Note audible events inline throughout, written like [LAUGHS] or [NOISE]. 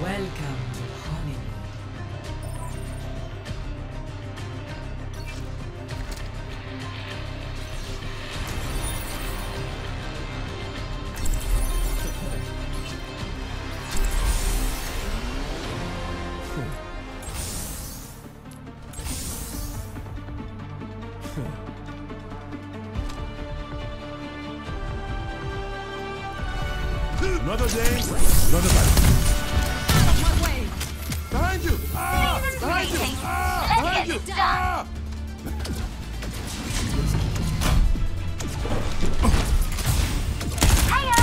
Welcome to. Another day, Ah! Behind you! Hiya!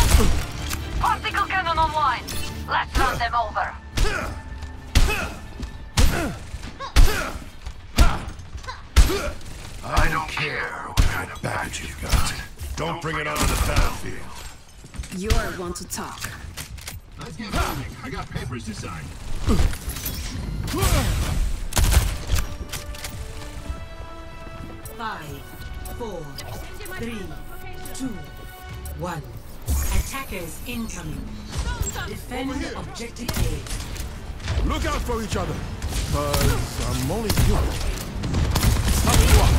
Particle cannon online. Let's run them over. I don't care what kind of baggage you've got. Don't bring it onto the battlefield. You're one to talk. Let's get moving. I got papers to sign. Five, four, three, two, one. Attackers incoming. Defend objective A. Look out for each other, cause I'm only human. Stop clock.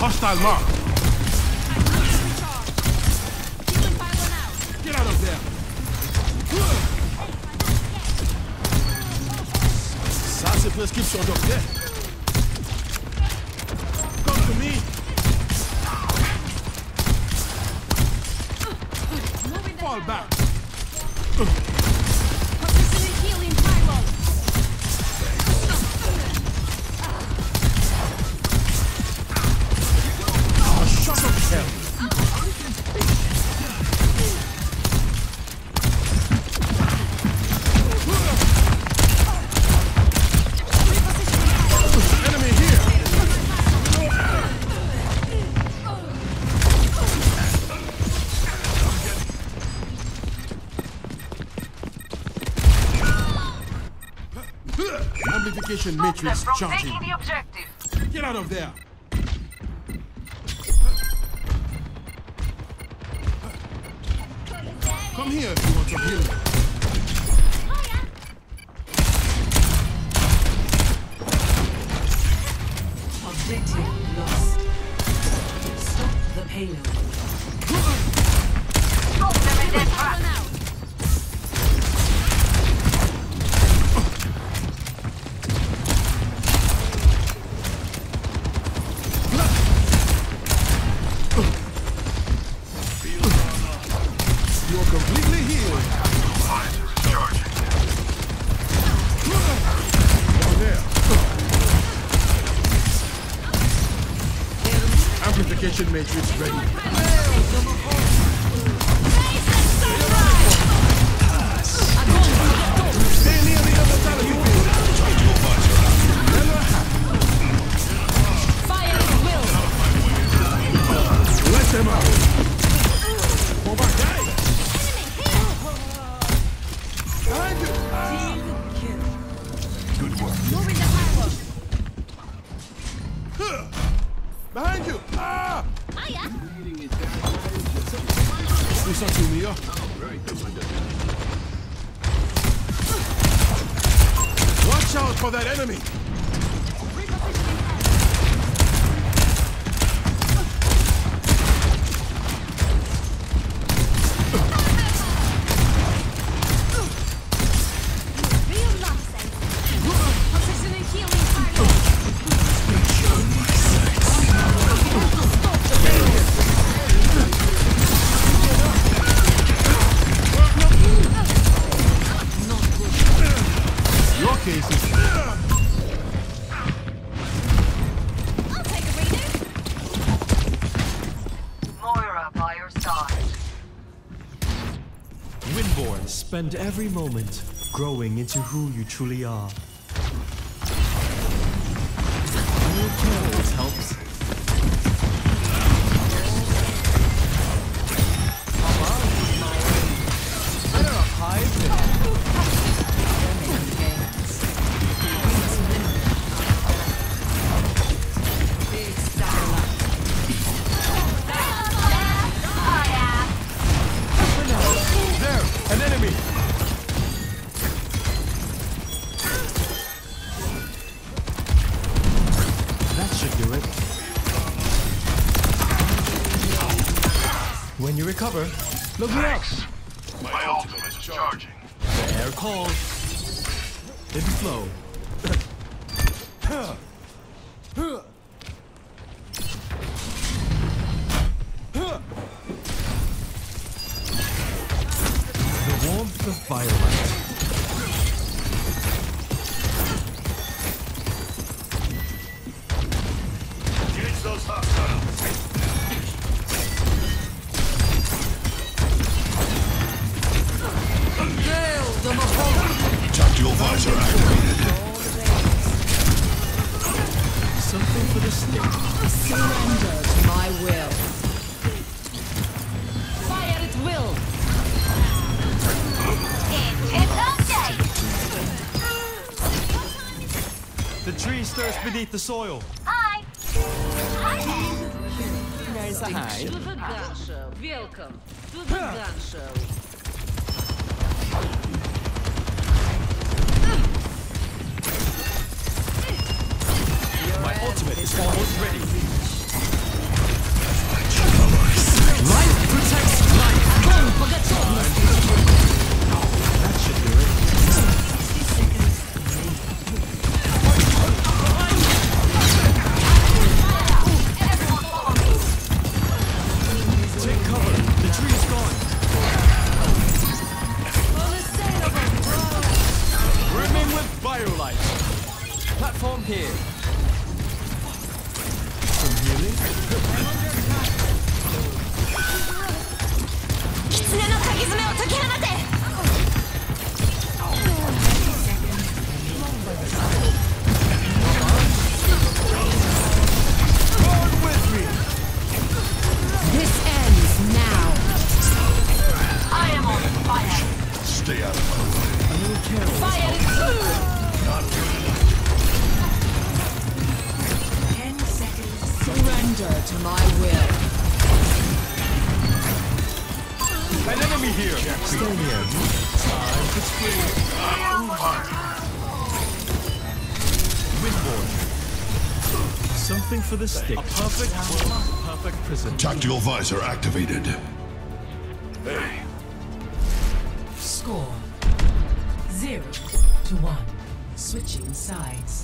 Hostile mark. C'est prescription docteur. Come Amplification Stop them matrix charging. the objective. Get out of there. Come here if you want to heal Amplification matrix ready. Watch out for that enemy. Spend every moment growing into who you truly are. When you recover, look me up. My ultimate is charging. Air calls. In flow. [LAUGHS] Tactical visor activated. Something for the stick. Surrender to my will. Fire at will. The tree stirs beneath the soil. There's a hide. To the gun show. Welcome to the gun show. Am on fire. Stay out of my way. A little carol. Fire Surrender to my will. An enemy here. Stay near me. Time to spree. Windborne. Something for the stick. A perfect world. Perfect prison. Tactical visor activated. Hey, Score zero to one. Switching sides.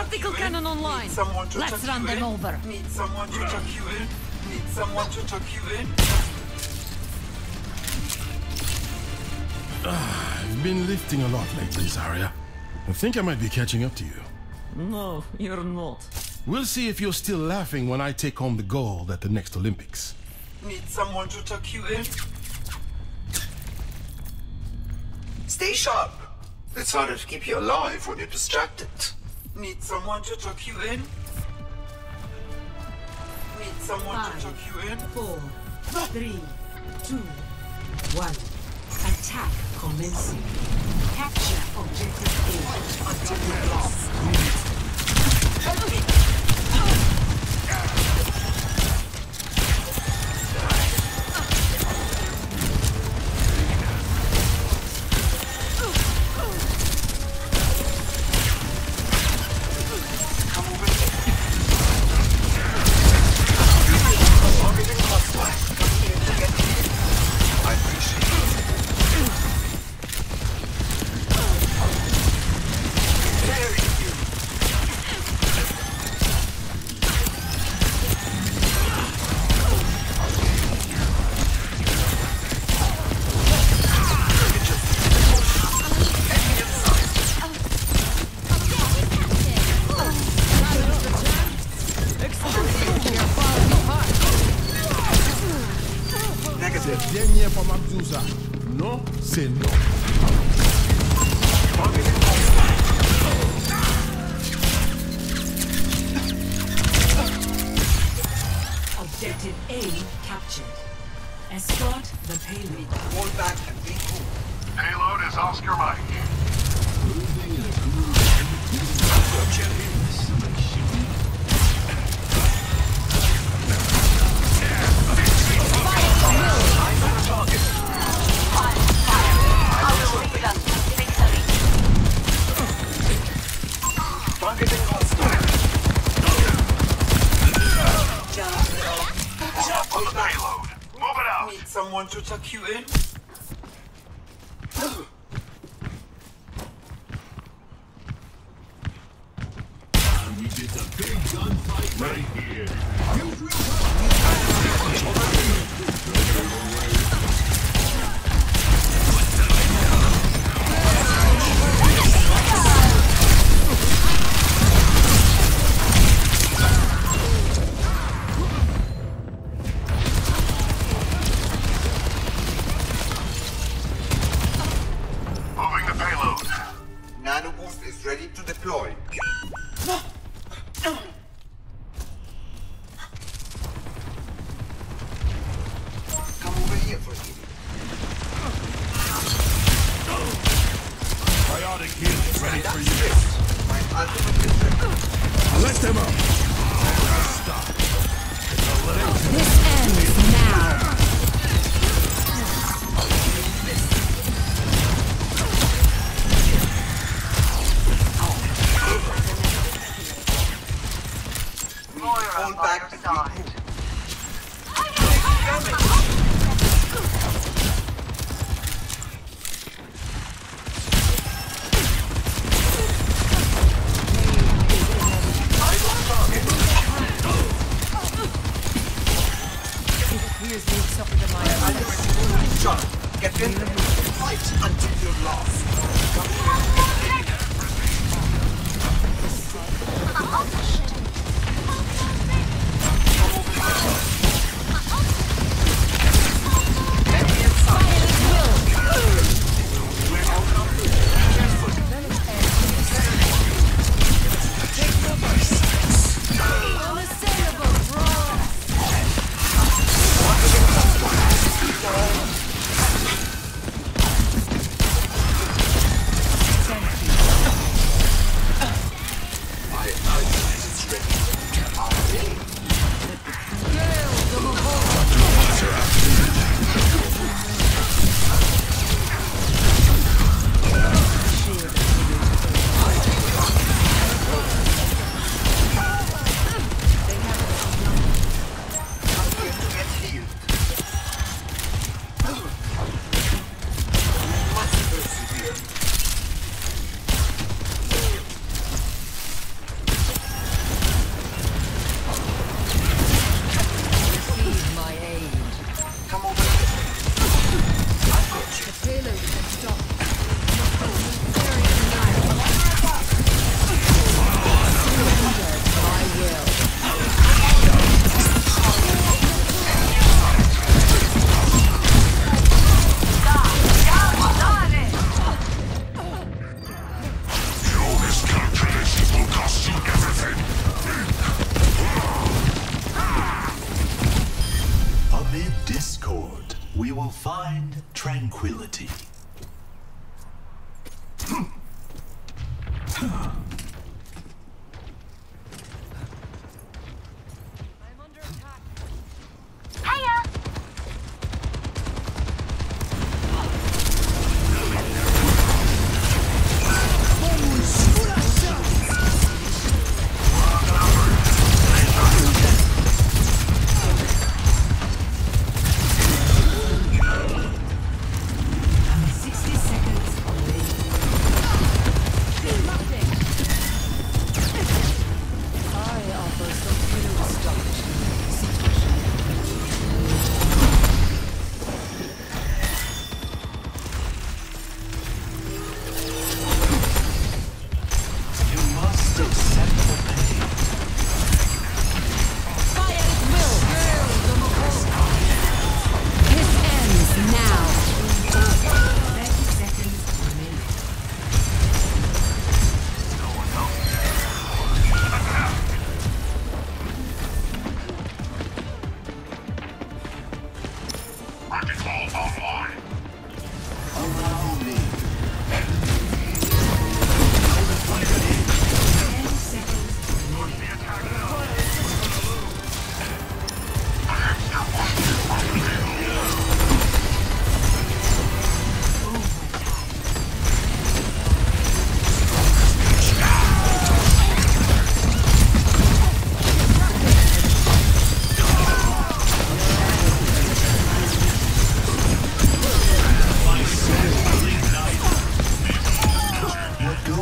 Particle cannon online. Need someone to Let's run them in. over. Need someone to tuck you in. Need someone to tuck you in. Ah, I've been lifting a lot lately, Zarya. I think I might be catching up to you. No, you're not. We'll see if you're still laughing when I take home the gold at the next Olympics. Need someone to tuck you in. Stay sharp. It's harder to keep you alive when you're distracted. Need someone to tuck you in. Need someone to Five. tuck you in. Four, three, two, one. Attack commencing. Capture objective A. Objective lost. C'est dernier pour Mabdouza. Non. Objective A captured. Escort the payload. Fall is Someone tuck you in? Ready for you. Let them up. This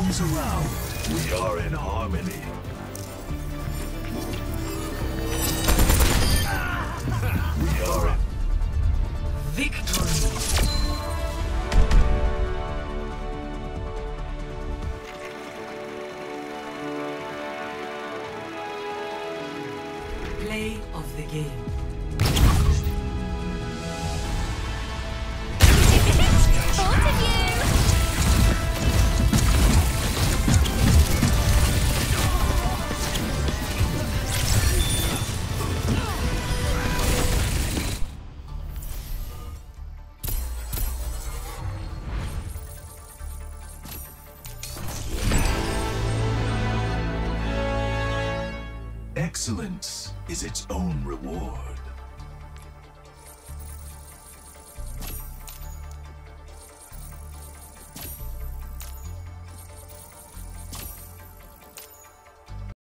Goes around, we are in harmony. [LAUGHS] We are Victory. Excellence is its own reward.